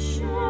Sure.